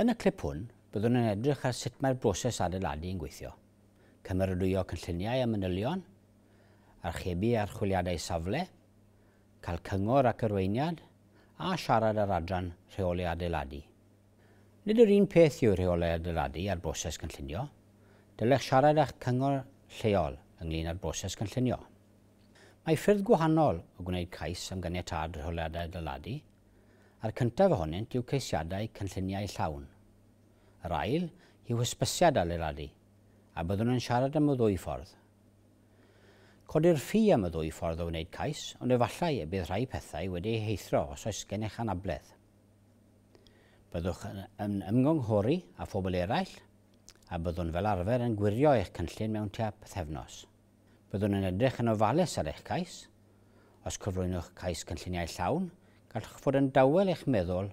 Yn y clip hwn, byddwn yn edrych ar sut mae'r broses adeiladu yn gweithio. Cymerodwyo cynlluniau a manylion, archebu archwiliadau safle, cael cyngor ac arweiniad, a siarad ar adran rheoli adeiladu. Nid yr un peth yw rheoli adeiladu a'r broses cynllunio, Dylech siarad â'ch cyngor lleol ynglyn â'r broses cynllunio. Mae ffyrdd gwahanol o gwneud cais am ganiatad rheoliadau adeiladu A'r cyntaf ohonynt yw ceisiadau cynlluniau llawn. Yr ail yw hysbysiad adeiladu, a byddwn yn siarad am y ddwy ffordd. Codir ffi am y ddwy ffordd o wneud cais, ond efallai y bydd rhai pethau wedi eu heithro os oes gennych anabledd. Byddwch yn ymgynghori a phobl eraill, a byddwn fel arfer yn gwirio eich cynllun mewn tua pethefnos. Byddwn yn edrych yn ofalus ar eich cais, os cyflwynwch cais cynlluniau llawn, gallwch fod yn dawel eich meddwl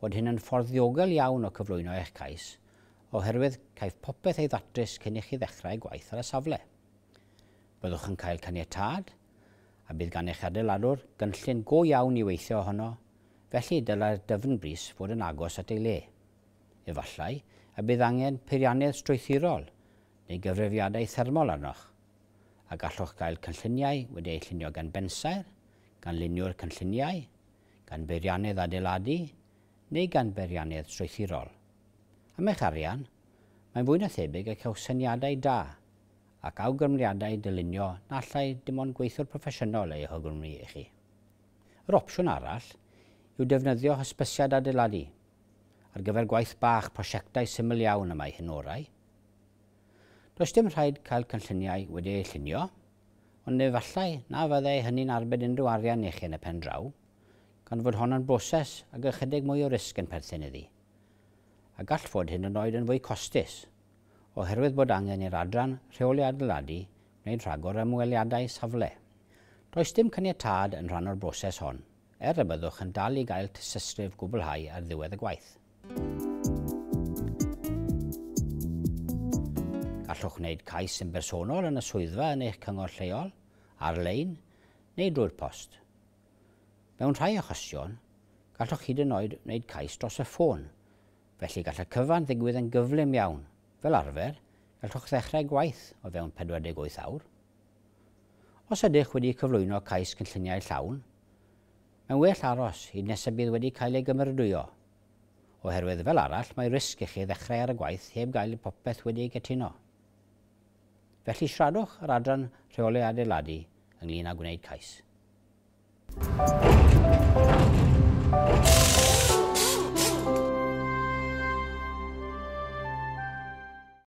fod hyn yn ffordd ddiogel iawn o cyflwyno eich cais, oherwydd caiff popeth ei ddatrys cyn i chi ddechrau gwaith ar y safle. Byddwch yn cael caniatad, a bydd gan eich adeiladwr gynllun go iawn i weithio ohono, felly dylai'r dyfn bris fod yn agos at ei le. Efallai, a bydd angen peiriannedd strwythurol neu gyfrifiadau thermol arnoch, a gallwch gael cynlluniau wedi eu llunio gan bensair, gan luniwr cynlluniau, gan beiriannydd adeiladu neu gan beiriannydd strwythurol. Am eich arian, mae'n fwy na thebyg y cael syniadau da ac awgymriadau dylunio na allai dim ond gweithwyr proffesiynol ei hygwmni i chi. Yr opsiwn arall yw defnyddio hysbysiad adeiladu ar gyfer gwaith bach prosiectau syml iawn yma i hyn orau. Does dim rhaid cael cynlluniau wedi eu llunio, ond efallai na fyddai hynny'n arbed unrhyw arian i chi yn y pen draw gan fod honna'n broses ac ychydig mwy o risg yn perthyn iddi. A gall fod hyn yn oed yn fwy costus, oherwydd bod angen i'r adran rheoli adeiladu wneud rhagor ymweliadau safle. Does dim cyniatad yn rhan o'r broses hon, er y byddwch yn dal i gael tysysgrif gwblhau ar ddiwedd y gwaith. Gallwch wneud cais yn bersonol yn y swyddfa yn eich cyngor lleol, ar-lein, neu drwy'r post. Mewn rhai achosion, gallwch hyd yn oed wneud cais dros y ffôn, felly gall y cyfan ddigwydd yn gyflym iawn. Fel arfer, gallwch ddechrau gwaith o fewn 48 awr. Os ydych wedi cyflwyno cais cynlluniau llawn, mae'n well aros hyd nes y bydd wedi cael ei gymrydwyo. Oherwydd fel arall, mae risg i chi ddechrau ar y gwaith heb gael popeth wedi ei gytuno. Felly siaradwch yr adran rheoli adeiladu ynglyn â gwneud cais. Thank you.